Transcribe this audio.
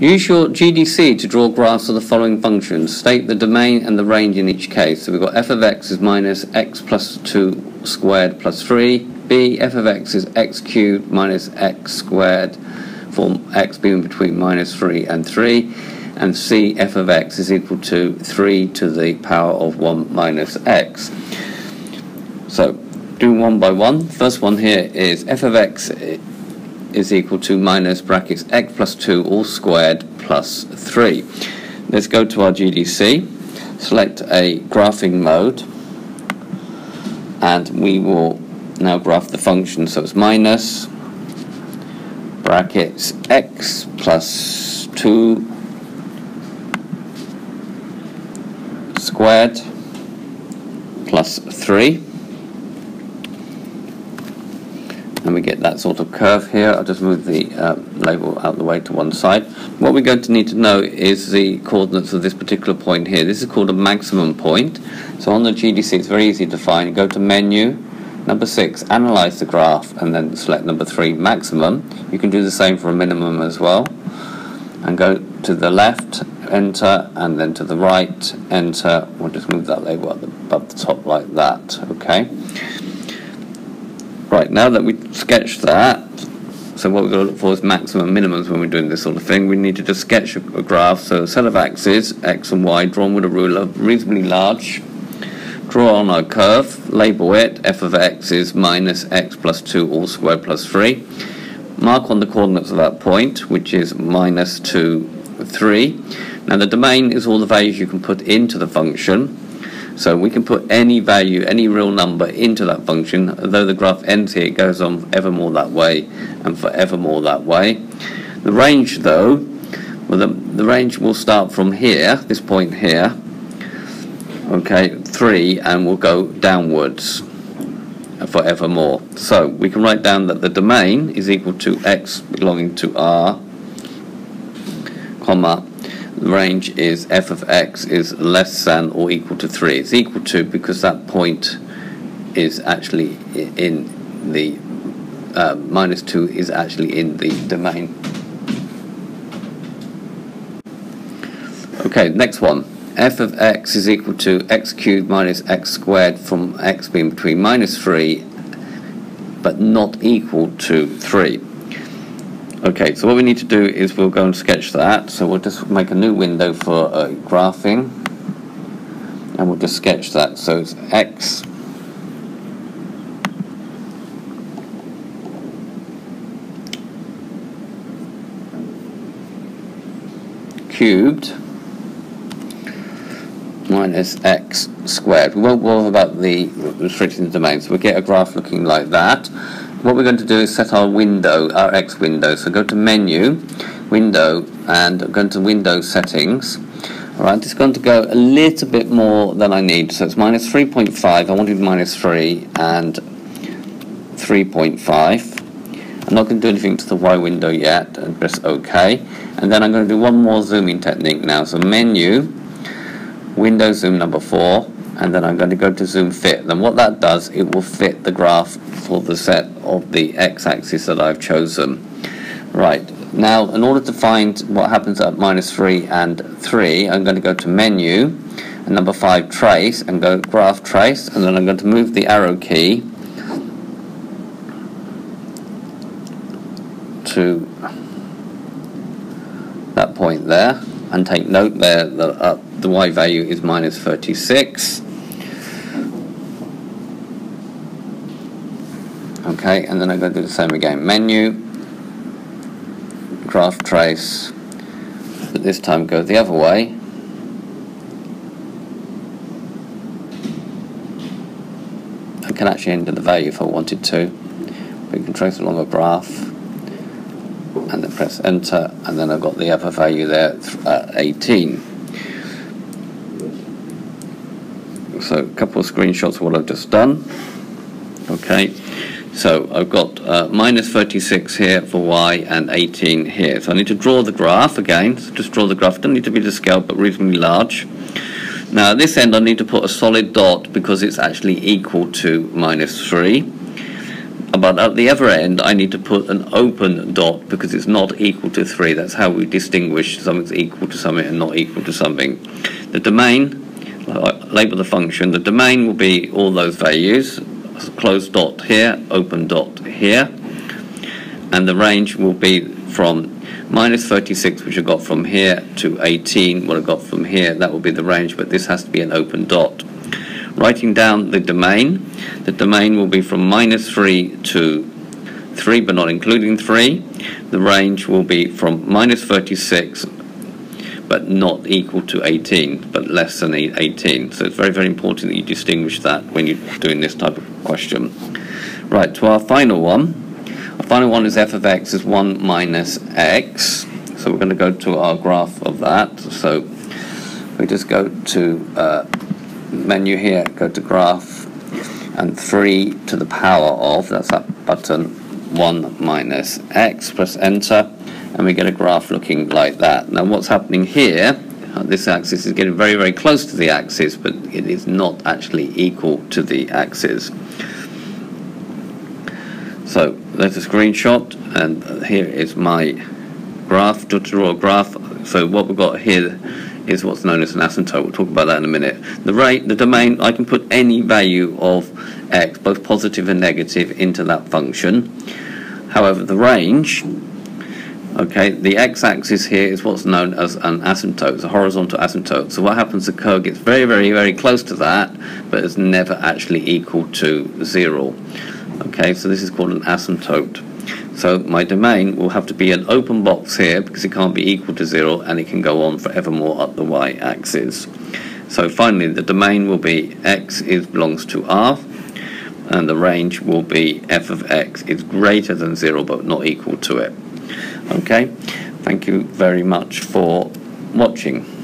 Use your GDC to draw graphs of the following functions. State the domain and the range in each case. So we've got f of x is minus x plus 2 squared plus 3. b, f of x is x cubed minus x squared for x being between minus 3 and 3. And c, f of x is equal to 3 to the power of 1 minus x. So, doing one by one. First one here is f of x is equal to minus brackets x plus 2 all squared plus 3. Let's go to our GDC, select a graphing mode, and we will now graph the function. So it's minus brackets x plus 2 squared plus 3 and we get that sort of curve here. I'll just move the uh, label out of the way to one side. What we're going to need to know is the coordinates of this particular point here. This is called a maximum point. So on the GDC it's very easy to find. Go to menu, number 6, analyze the graph and then select number 3, maximum. You can do the same for a minimum as well. And go to the left, enter, and then to the right, enter. We'll just move that label above the top like that, okay? Right, now that we've sketched that, so what we've got to look for is maximum minimums when we're doing this sort of thing. We need to just sketch a, graph, so a set of axes, x and y, drawn with a ruler, reasonably large. Draw on our curve, label it, f of x is minus x plus 2 all squared plus 3. Mark on the coordinates of that point, which is minus 2, 3. Now the domain is all the values you can put into the function. So we can put any value, any real number into that function. Though the graph ends here, it goes on evermore that way and forevermore that way. The range, though, well, the, the range will start from here, this point here, okay, 3, and will go downwards forevermore. So we can write down that the domain is equal to x belonging to R, comma, range is f of x is less than or equal to 3. It's equal to because that point is actually in the uh, minus 2 is actually in the domain. Okay, next one. f of x is equal to x cubed minus x squared from x being between minus 3 but not equal to 3. Okay, so what we need to do is we'll go and sketch that. So we'll just make a new window for uh, graphing. And we'll just sketch that. So it's x cubed minus x squared. We won't bother about the restricting the domain, so we'll get a graph looking like that what we're going to do is set our window, our X window. So go to menu, window, and go to window settings. Alright, it's going to go a little bit more than I need. So it's minus 3.5. I wanted minus 3 and 3.5. I'm not going to do anything to the Y window yet, and press OK. And then I'm going to do one more zooming technique now. So menu, window zoom number 4, and then I'm going to go to zoom fit. Then what that does, it will fit the graph for the set of the x-axis that I've chosen. Right, now in order to find what happens at minus 3 and 3, I'm going to go to menu, and number 5 trace, and go graph trace, and then I'm going to move the arrow key to that point there, and take note there that uh, the y value is minus 36 okay and then I'm going to do the same again. Menu graph trace but this time go the other way. I can actually enter the value if I wanted to we can trace along a graph and then press enter and then I've got the other value there at uh, 18 so a couple of screenshots of what I've just done. Okay so I've got uh, minus 36 here for y and 18 here. So I need to draw the graph again. So just draw the graph. Doesn't need to be to scale, but reasonably large. Now at this end I need to put a solid dot because it's actually equal to minus 3. But at the other end, I need to put an open dot because it's not equal to 3. That's how we distinguish something's equal to something and not equal to something. The domain, label the function, the domain will be all those values, closed dot here, open dot here, and the range will be from minus 36, which I got from here, to 18, what I got from here. That will be the range, but this has to be an open dot. Writing down the domain, the domain will be from minus 3 to 3, but not including 3. The range will be from minus 36, but not equal to 18, but less than 18. So it's very, very important that you distinguish that when you're doing this type of question. Right, to our final one. Our final one is f of x is 1 minus x. So we're going to go to our graph of that. So we just go to uh, menu here, go to graph, and 3 to the power of, that's that button, 1 minus x, press enter, and we get a graph looking like that. Now what's happening here, uh, this axis is getting very, very close to the axis, but it is not actually equal to the axis. So there's a screenshot, and here is my graph, to draw a graph. So what we've got here is what's known as an asymptote. We'll talk about that in a minute. The rate, the domain, I can put any value of x, both positive and negative, into that function. However, the range, okay, the x-axis here is what's known as an asymptote, a horizontal asymptote. So what happens, the curve gets very, very, very close to that, but it's never actually equal to zero. Okay, so this is called an asymptote. So my domain will have to be an open box here because it can't be equal to zero and it can go on forevermore up the y-axis. So finally the domain will be x is belongs to R and the range will be f of x is greater than zero but not equal to it. Okay, thank you very much for watching.